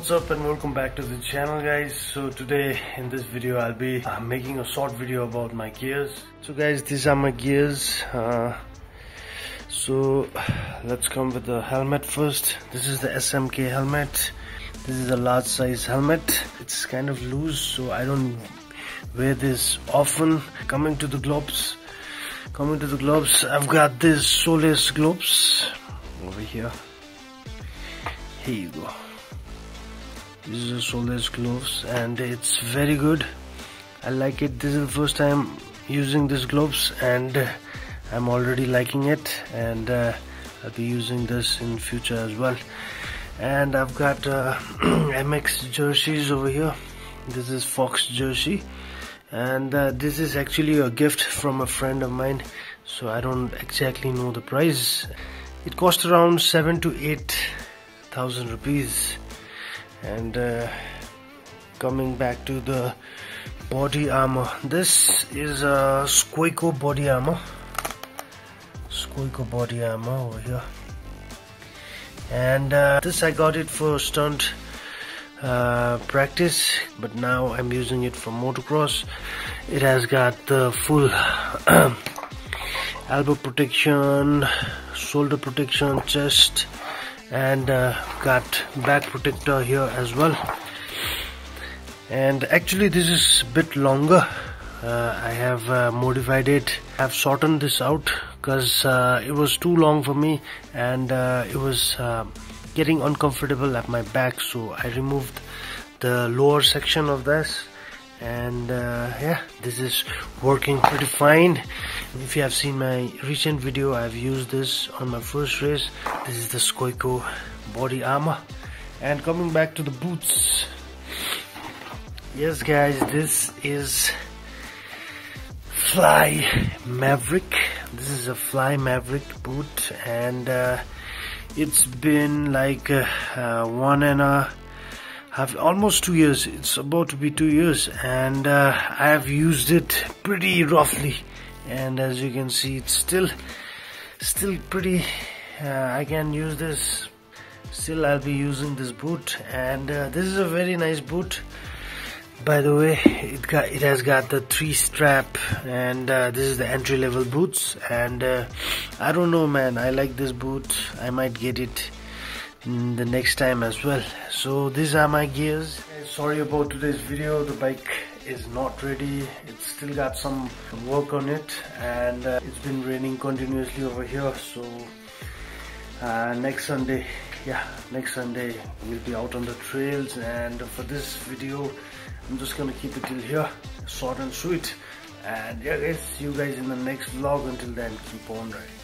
what's up and welcome back to the channel guys. So today in this video I'll be uh, making a short video about my gears. So guys these are my gears uh, so let's come with the helmet first. This is the SMK helmet. This is a large size helmet. It's kind of loose so I don't wear this often. Coming to the gloves coming to the gloves I've got this Solis gloves over here. Here you go these are Solis gloves and it's very good. I like it. This is the first time using these gloves and I'm already liking it and uh, I'll be using this in future as well. And I've got uh, MX jerseys over here. This is Fox jersey and uh, this is actually a gift from a friend of mine. So I don't exactly know the price. It cost around 7 to 8 thousand rupees and uh, coming back to the body armor. This is a Scoyco body armor. Scoyco body armor over here. And uh, this I got it for stunt uh, practice but now I'm using it for motocross. It has got the full elbow protection shoulder protection chest and uh, got back protector here as well. And actually this is a bit longer. Uh, I have uh, modified it. I've shortened this out because uh, it was too long for me and uh, it was uh, getting uncomfortable at my back. So I removed the lower section of this and uh, yeah this is working pretty fine. If you have seen my recent video I've used this on my first race. This is the Scoyco body armor. And coming back to the boots. Yes guys this is Fly Maverik. This is a Fly Maverik boot. And uh, it's been like uh, uh, one and a have almost two years it's about to be two years and uh, I have used it pretty roughly. And as you can see it's still still pretty uh, I can use this. Still I'll be using this boot and uh, this is a very nice boot. By the way it got it has got the three strap and uh, this is the entry level boots and uh, I don't know man I like this boot. I might get it the next time as well. So these are my gears. Sorry about today's video. The bike is not ready. It's still got some work on it and uh, it's been raining continuously over here. So uh, next Sunday yeah next Sunday we'll be out on the trails. And for this video I'm just gonna keep it till here short and sweet. And yeah guys see you guys in the next vlog. Until then keep on riding